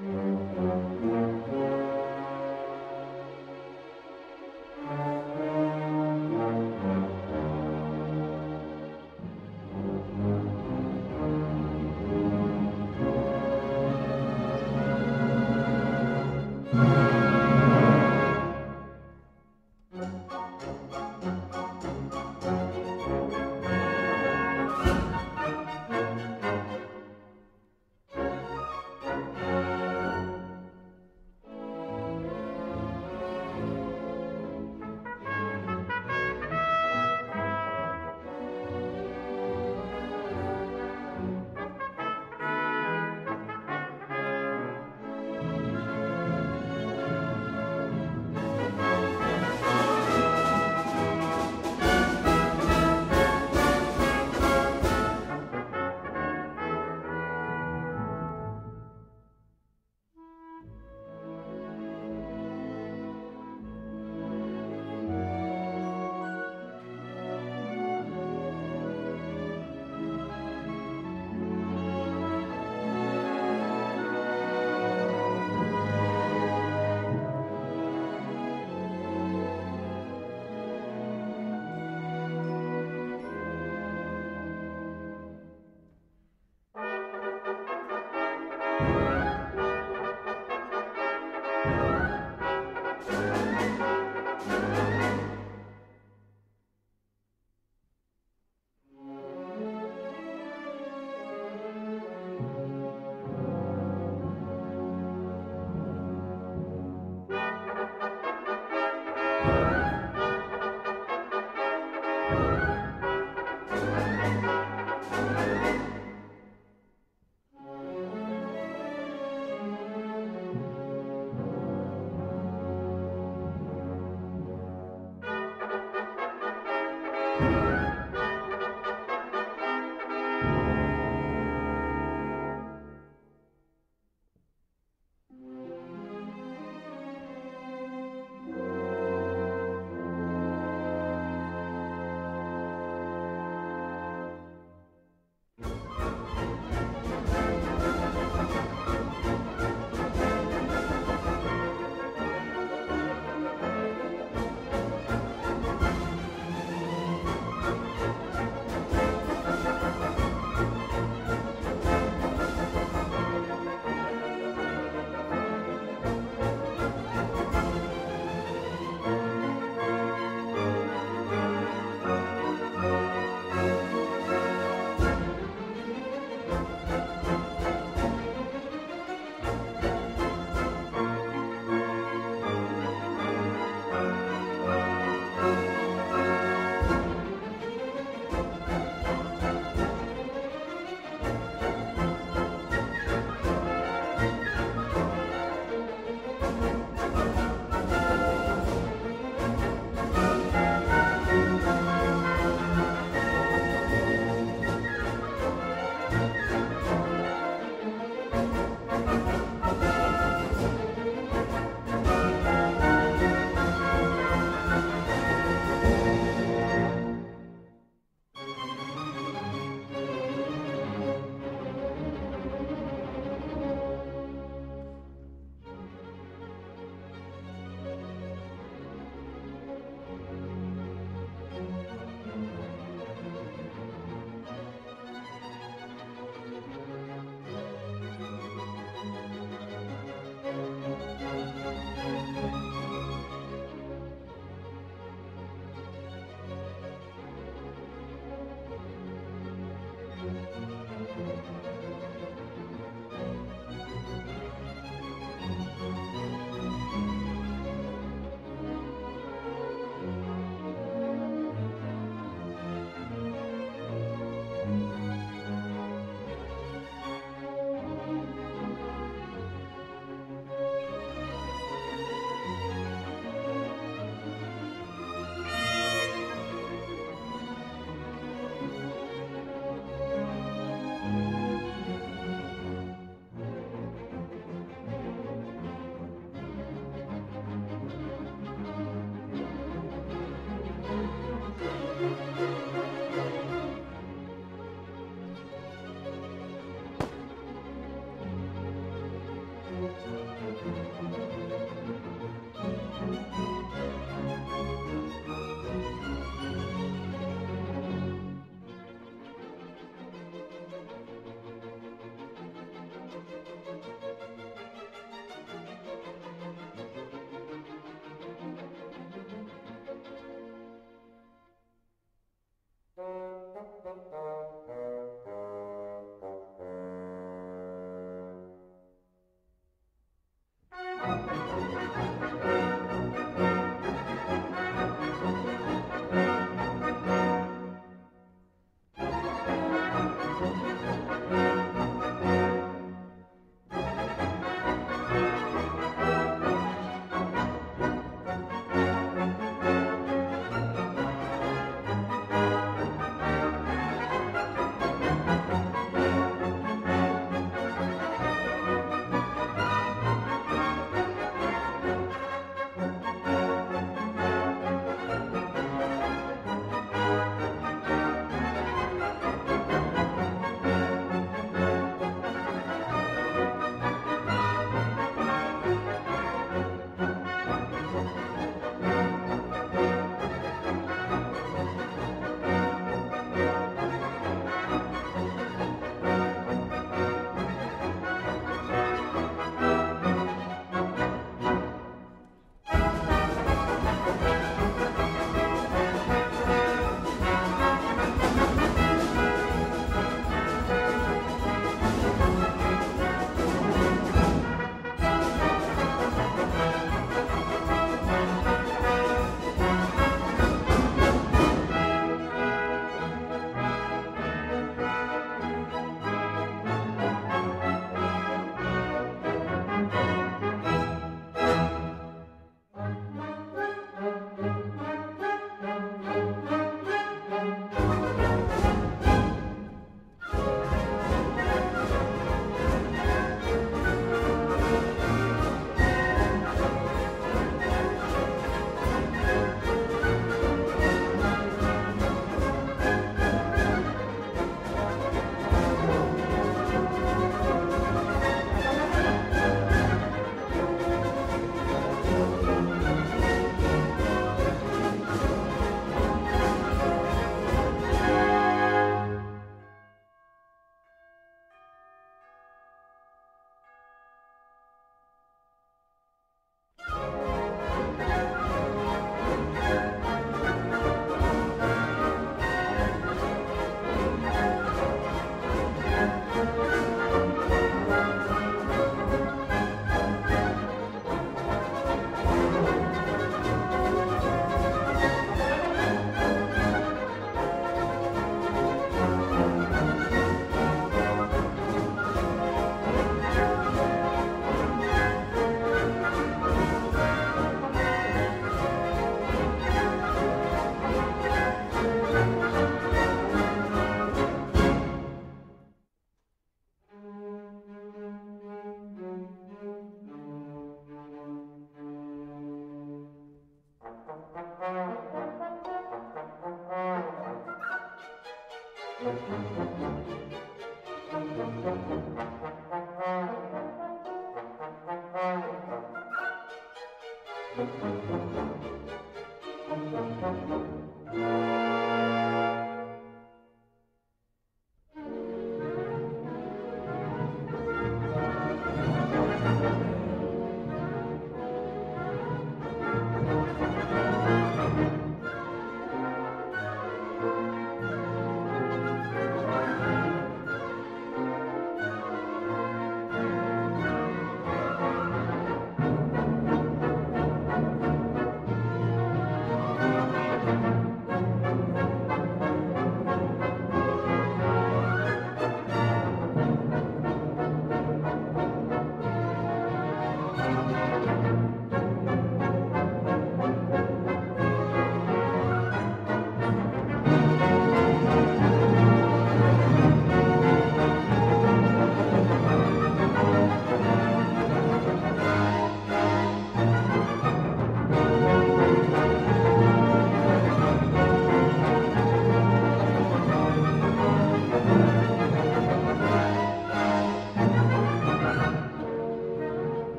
Música